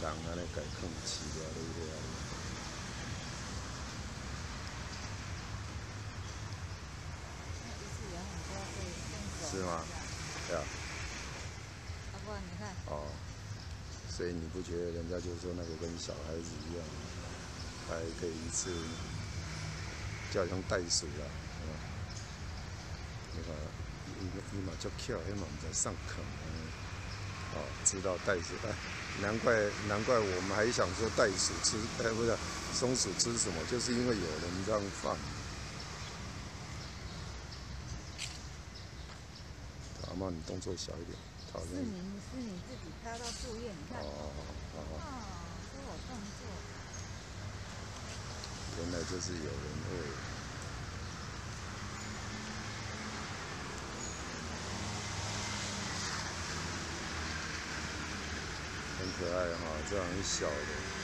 人安尼改放饲了，对不对啊？是吗？对啊。阿不，你看。哦。所以你不觉得人家就说那个跟小孩子一样，还可以一次叫像袋鼠啦，你看，你你嘛叫巧，迄嘛上课，哦，知道袋鼠，哎，难怪难怪我们还想说袋鼠吃，哎，不是松鼠吃什么，就是因为有人这样放。阿妈，你动作小一点。是你是你自己飘到树叶，你看。哦哦哦。是我动作。原来就是有人会。很可爱哈，这样很小的。